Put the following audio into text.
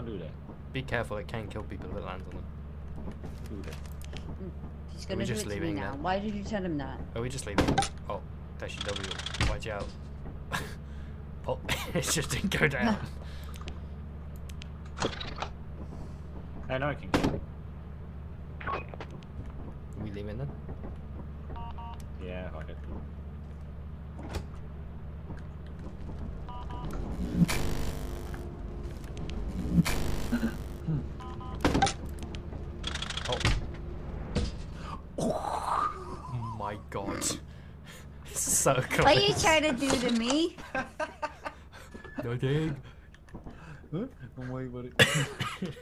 can't do that. Be careful, it can kill people if it lands on them. Do that. Mm. He's we gonna do just it to me leaving now. then? Why did you tell him that? Are we just leaving? Oh, dash your W. Watch out. oh, it just didn't go down. I know I can kill it. Are we leaving then? Yeah, I got it. Oh my god. so close. What are you trying to do to me? Nothing. Huh? Oh my god.